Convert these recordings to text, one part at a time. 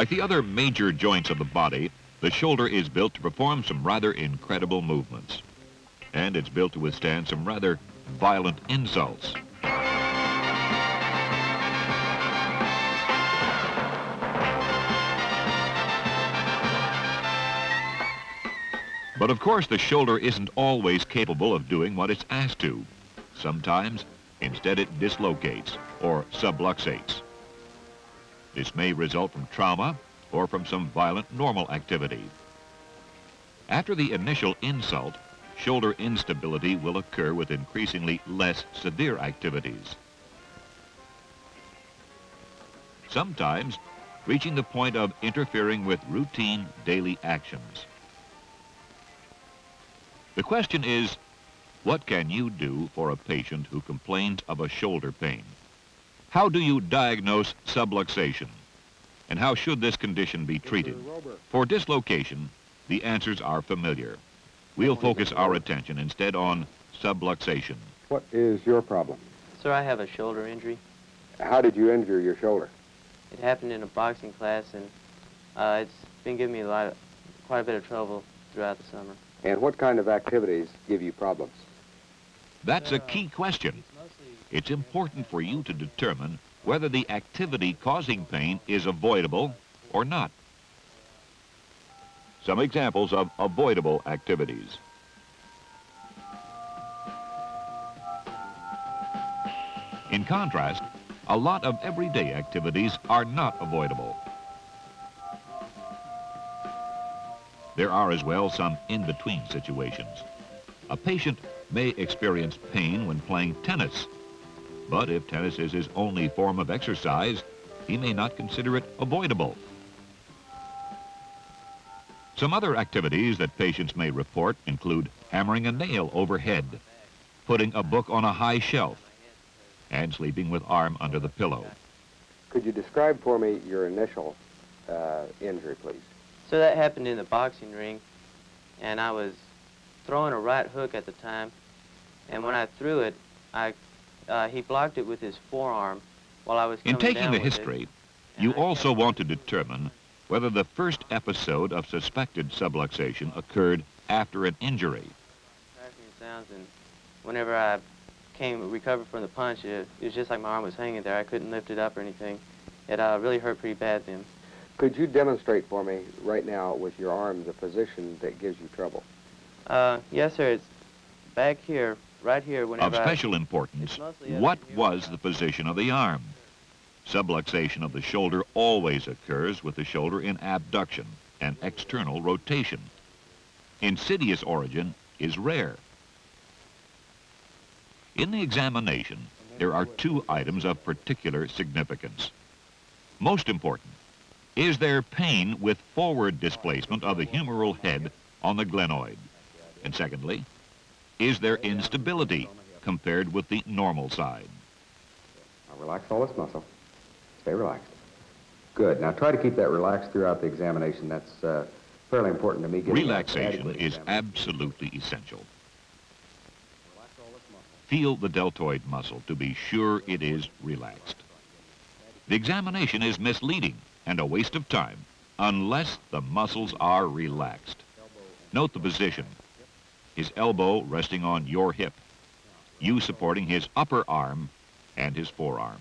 Like the other major joints of the body, the shoulder is built to perform some rather incredible movements. And it's built to withstand some rather violent insults. But of course, the shoulder isn't always capable of doing what it's asked to. Sometimes, instead it dislocates or subluxates. This may result from trauma or from some violent normal activity. After the initial insult, shoulder instability will occur with increasingly less severe activities. Sometimes reaching the point of interfering with routine daily actions. The question is, what can you do for a patient who complains of a shoulder pain? How do you diagnose subluxation? And how should this condition be treated? For dislocation, the answers are familiar. We'll focus our attention instead on subluxation. What is your problem? Sir, I have a shoulder injury. How did you injure your shoulder? It happened in a boxing class, and uh, it's been giving me a lot, of, quite a bit of trouble throughout the summer. And what kind of activities give you problems? That's a key question. It's important for you to determine whether the activity causing pain is avoidable or not. Some examples of avoidable activities. In contrast, a lot of everyday activities are not avoidable. There are as well some in-between situations. A patient may experience pain when playing tennis, but if tennis is his only form of exercise, he may not consider it avoidable. Some other activities that patients may report include hammering a nail overhead, putting a book on a high shelf, and sleeping with arm under the pillow. Could you describe for me your initial uh, injury, please? So that happened in the boxing ring, and I was throwing a right hook at the time, and when I threw it, I, uh, he blocked it with his forearm while I was In taking down the history, it, you I also kept- want to determine whether the first episode of suspected subluxation occurred after an injury. cracking sounds, and whenever I came recovered from the punch, it, it was just like my arm was hanging there. I couldn't lift it up or anything. It uh, really hurt pretty bad then. Could you demonstrate for me right now with your arm the position that gives you trouble? Uh, yes, sir. It's back here, right here. Of Whenever I, special importance, It's mostly up what was the position of the arm? Subluxation of the shoulder always occurs with the shoulder in abduction and external rotation. Insidious origin is rare. In the examination, there are two items of particular significance. Most important, is there pain with forward displacement of the humeral head on the glenoid? And secondly, is there instability compared with the normal side? Now relax all this muscle. Stay relaxed. Good. Now try to keep that relaxed throughout the examination. That's uh, fairly important to me. Relaxation is absolutely essential. Feel the deltoid muscle to be sure it is relaxed. The examination is misleading and a waste of time unless the muscles are relaxed. Note the position. His elbow resting on your hip. You supporting his upper arm and his forearm.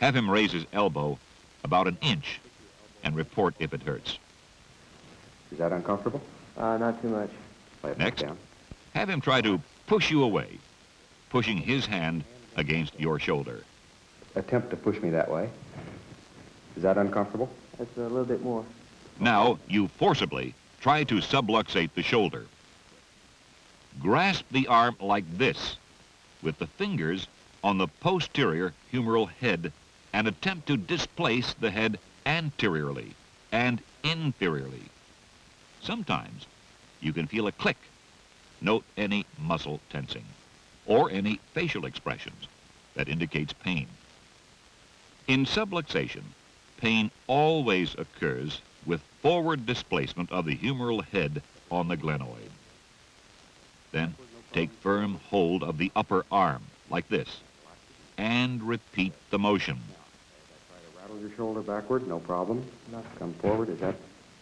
Have him raise his elbow about an inch and report if it hurts. Is that uncomfortable? uh, not too much. Lay it back Next. down. Have him try to push you away, pushing his hand against your shoulder. Attempt to push me that way. Is that uncomfortable? That's a little bit more. Now, you forcibly try to subluxate the shoulder. Grasp the arm like this, with the fingers on the posterior humeral head, and attempt to displace the head anteriorly and inferiorly. Sometimes you can feel a click. Note any muscle tensing or any facial expressions that indicates pain. In subluxation, pain always occurs with forward displacement of the humeral head on the glenoid. Then take firm hold of the upper arm, like this, and repeat the motion. Try to rattle your shoulder backward, no problem. Come forward, is that?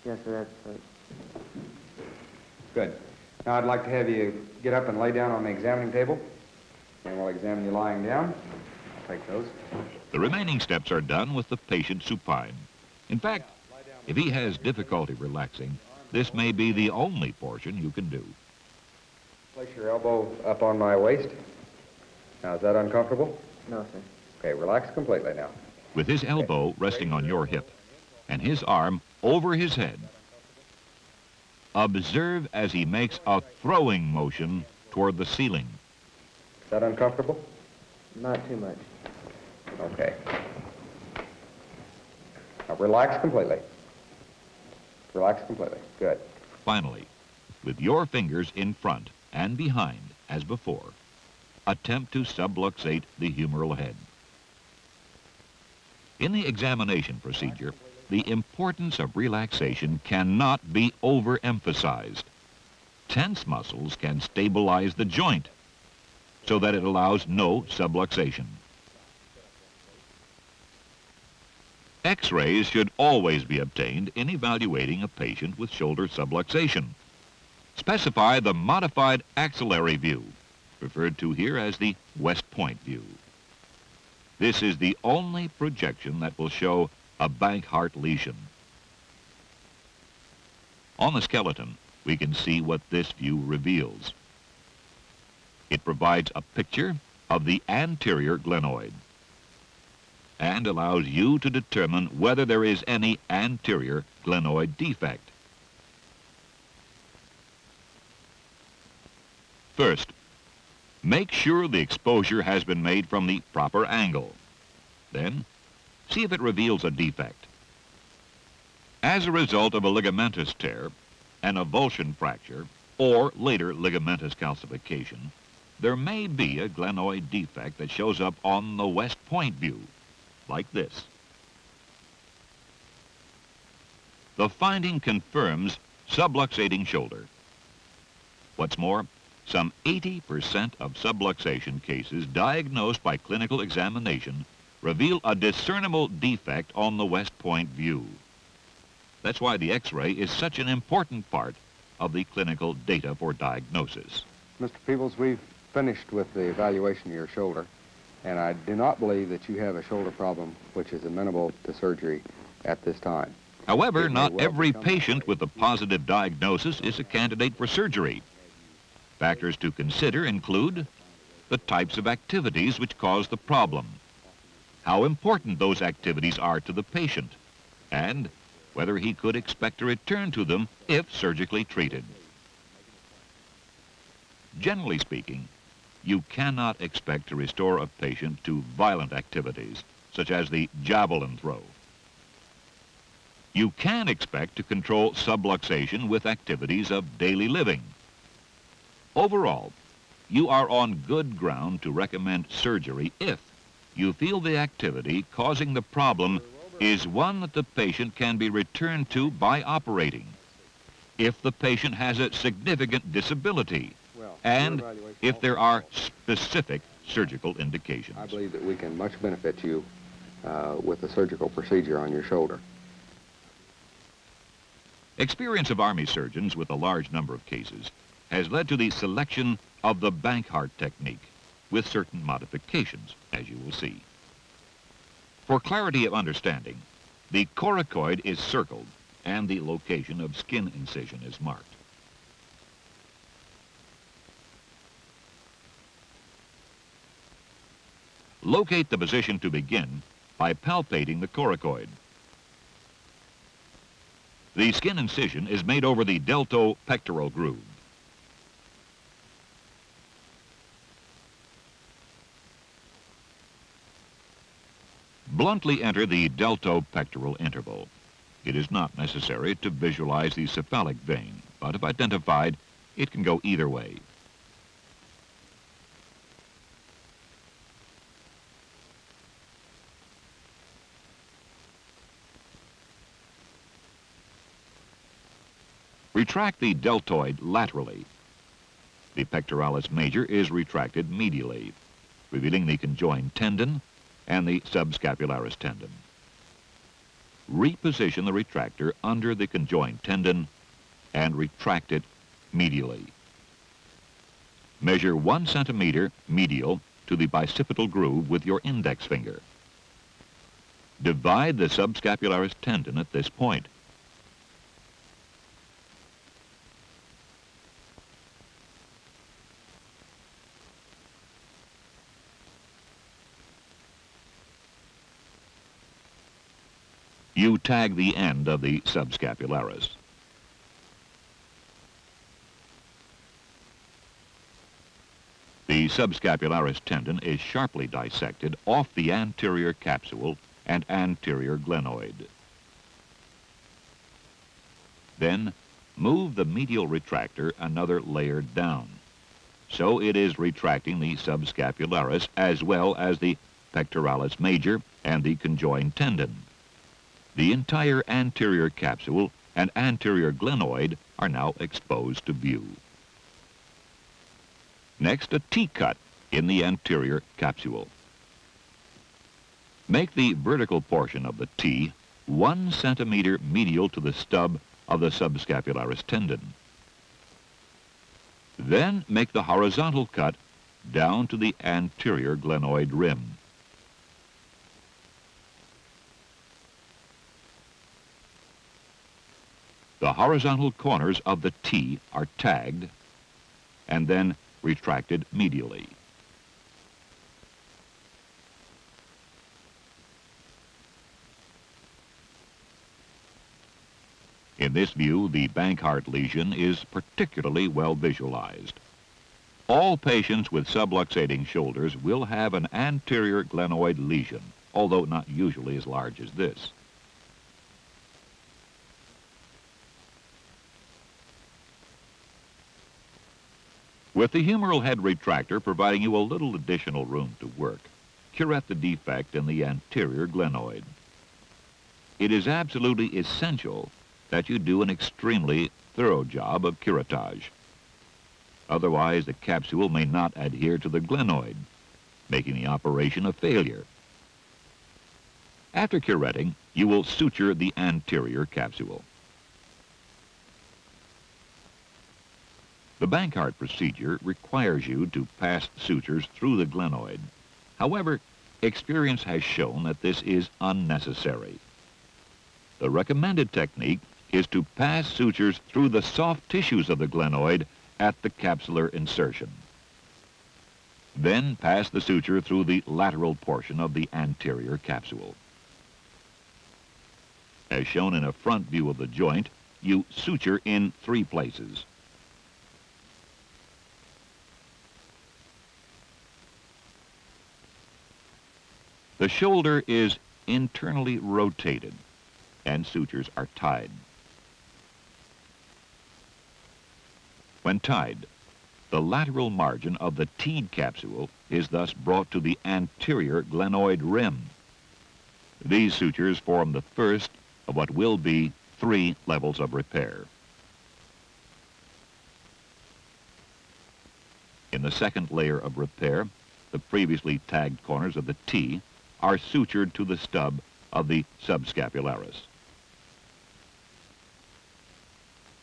Yes, sir, that's right. Good. Now I'd like to have you get up and lay down on the examining table. And we'll examine you lying down. I'll take those. The remaining steps are done with the patient supine. In fact, if he has difficulty relaxing, this may be the only portion you can do. Place your elbow up on my waist. Now, is that uncomfortable? No, sir. Okay, relax completely now. With his elbow resting on your hip and his arm over his head, observe as he makes a throwing motion toward the ceiling. Is that uncomfortable? Not too much. Okay. Now, relax completely. Relax completely. Good. Finally, with your fingers in front and behind, as before, attempt to subluxate the humeral head. In the examination procedure, the importance of relaxation cannot be overemphasized. Tense muscles can stabilize the joint so that it allows no subluxation. X-rays should always be obtained in evaluating a patient with shoulder subluxation. Specify the modified axillary view, referred to here as the West Point view. This is the only projection that will show a Bankart lesion. On the skeleton, we can see what this view reveals. It provides a picture of the anterior glenoid and allows you to determine whether there is any anterior glenoid defect. First, make sure the exposure has been made from the proper angle. Then, see if it reveals a defect. As a result of a ligamentous tear, an avulsion fracture, or later ligamentous calcification, there may be a glenoid defect that shows up on the West Point view, like this. The finding confirms subluxating shoulder. What's more, some 80% of subluxation cases diagnosed by clinical examination reveal a discernible defect on the West Point view. That's why the X-ray is such an important part of the clinical data for diagnosis. Mr. Peebles, we've finished with the evaluation of your shoulder, and I do not believe that you have a shoulder problem which is amenable to surgery at this time. However, not well every patient with a positive diagnosis is a candidate for surgery. Factors to consider include the types of activities which cause the problem, how important those activities are to the patient, and whether he could expect to return to them if surgically treated. Generally speaking, you cannot expect to restore a patient to violent activities, such as the javelin throw. You can expect to control subluxation with activities of daily living. Overall, you are on good ground to recommend surgery if you feel the activity causing the problem is one that the patient can be returned to by operating, if the patient has a significant disability, and if there are specific surgical indications. I believe that we can much benefit you uh, with a surgical procedure on your shoulder. Experience of Army surgeons with a large number of cases has led to the selection of the Bankart technique with certain modifications, as you will see. For clarity of understanding, the coracoid is circled and the location of skin incision is marked. Locate the position to begin by palpating the coracoid. The skin incision is made over the deltopectoral groove. Bluntly enter the deltopectoral interval. It is not necessary to visualize the cephalic vein, but if identified, it can go either way. Retract the deltoid laterally. The pectoralis major is retracted medially, revealing the conjoined tendon and the subscapularis tendon. reposition the retractor under the conjoined tendon and retract it medially. Measure one centimeter medial to the bicipital groove with your index finger. Divide the subscapularis tendon at this point. You tag the end of the subscapularis. The subscapularis tendon is sharply dissected off the anterior capsule and anterior glenoid. Then move the medial retractor another layer down. So it is retracting the subscapularis as well as the pectoralis major and the conjoined tendon. The entire anterior capsule and anterior glenoid are now exposed to view. Next, a T-cut in the anterior capsule. Make the vertical portion of the T one centimeter medial to the stub of the subscapularis tendon. Then make the horizontal cut down to the anterior glenoid rim. The horizontal corners of the T are tagged and then retracted medially. In this view, the Bankart lesion is particularly well visualized. All patients with subluxating shoulders will have an anterior glenoid lesion, although not usually as large as this. With the humeral head retractor providing you a little additional room to work, curette the defect in the anterior glenoid. It is absolutely essential that you do an extremely thorough job of curettage. Otherwise, the capsule may not adhere to the glenoid, making the operation a failure. After curetting, you will suture the anterior capsule. The Bankart procedure requires you to pass sutures through the glenoid. However, experience has shown that this is unnecessary. The recommended technique is to pass sutures through the soft tissues of the glenoid at the capsular insertion. Then pass the suture through the lateral portion of the anterior capsule. As shown in a front view of the joint, you suture in three places. The shoulder is internally rotated and sutures are tied. When tied, the lateral margin of the teed capsule is thus brought to the anterior glenoid rim. These sutures form the first of what will be three levels of repair. In the second layer of repair, the previously tagged corners of the T are sutured to the stub of the subscapularis.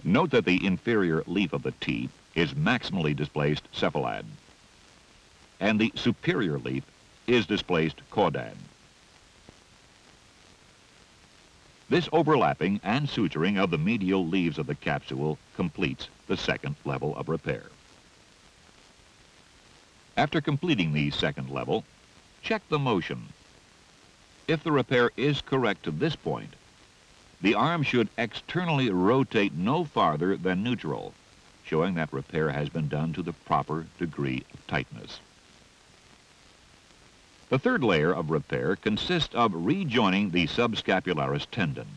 Note that the inferior leaf of the T is maximally displaced cephalad, and the superior leaf is displaced caudad. This overlapping and suturing of the medial leaves of the capsule completes the second level of repair. After completing the second level, check the motion if the repair is correct to this point, the arm should externally rotate no farther than neutral, showing that repair has been done to the proper degree of tightness. The third layer of repair consists of rejoining the subscapularis tendon.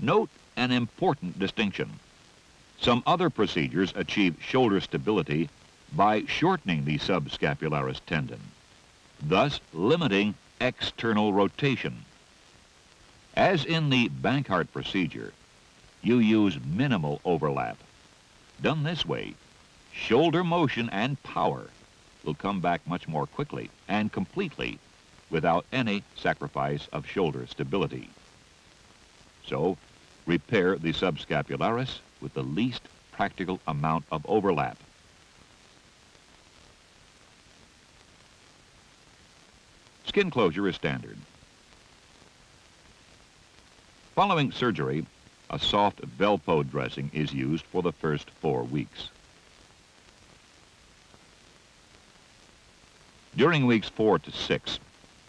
Note an important distinction. Some other procedures achieve shoulder stability by shortening the subscapularis tendon, thus limiting external rotation. As in the Bankart procedure, you use minimal overlap. Done this way, shoulder motion and power will come back much more quickly and completely without any sacrifice of shoulder stability. So, repair the subscapularis with the least practical amount of overlap. Skin closure is standard. Following surgery, a soft Velpeau dressing is used for the first four weeks. During weeks four to six,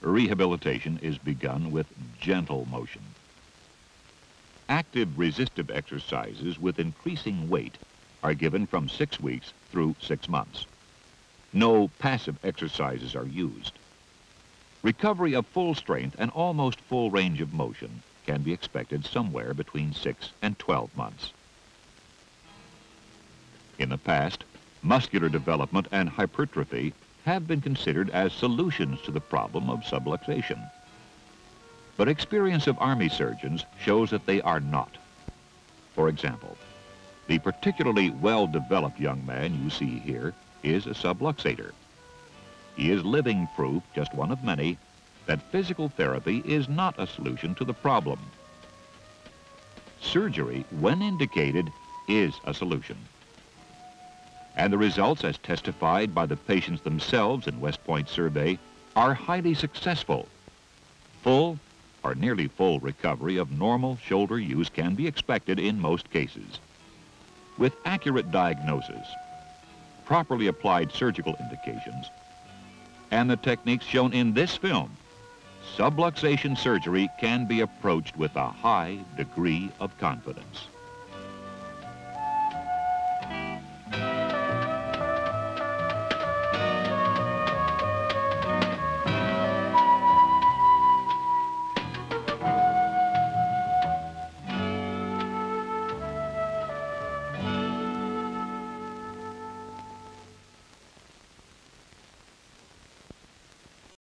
rehabilitation is begun with gentle motion. Active resistive exercises with increasing weight are given from six weeks through six months. No passive exercises are used. Recovery of full strength and almost full range of motion can be expected somewhere between 6 and 12 months. In the past, muscular development and hypertrophy have been considered as solutions to the problem of subluxation. But experience of Army surgeons shows that they are not. For example, the particularly well-developed young man you see here is a subluxator. He is living proof, just one of many, that physical therapy is not a solution to the problem. Surgery, when indicated, is a solution. And the results, as testified by the patients themselves in West Point survey, are highly successful. Full or nearly full recovery of normal shoulder use can be expected in most cases. With accurate diagnosis, properly applied surgical indications, and the techniques shown in this film, subluxation surgery can be approached with a high degree of confidence.